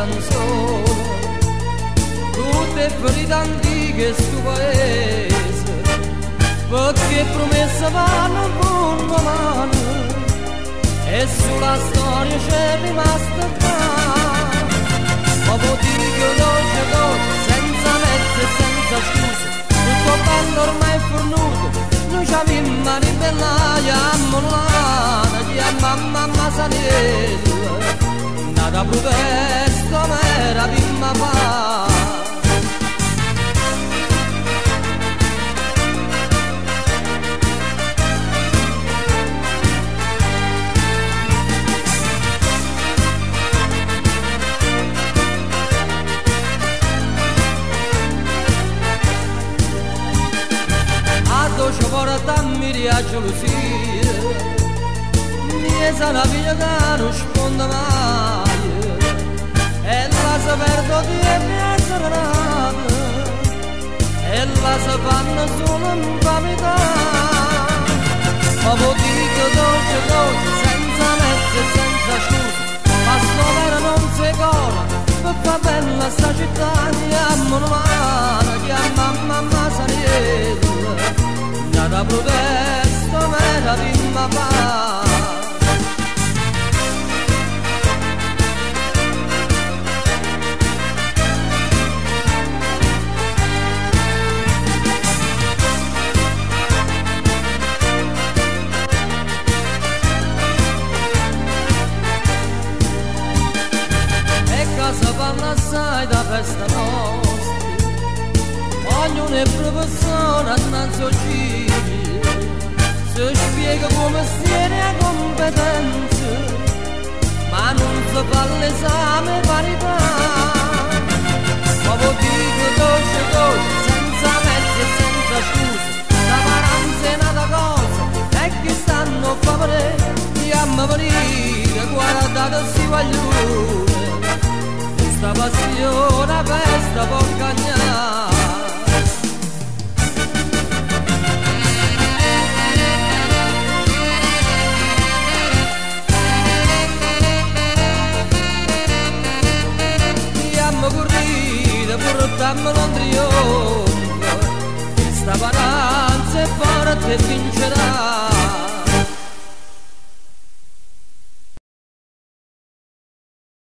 canzone tutte ferite antiche sto paese. Perché promesse vanno con domani e sulla storia c'è rimasta ma può dire che dolce dolce senza mezze e senza scuse tutto bello ormai fornuto. Noi ci abbiamo ribellato a Molana chi a mamma mamma sanella nata protesta mera di mamma dammi a gelosia Miesa la figlia che sa fanno solo un pamità Ma vuol dire dolce dolce senza mezzo e senza scuse Ma sto vero non si cola Per bella sta città Andiamo mano che a mamma mamma saliera da protesto mera di mamma festa nostra ognuno è professore annanzi oggi si spiega come stiene a competenze ma non si fa l'esame parità. Ma vuol dire dolce dolce senza mezzi e senza scuse la paranza è nata cosa e chi stanno a favore chiama venire guardate si vogliono questa passione Sam Londrio, sta balanza forte vincerà.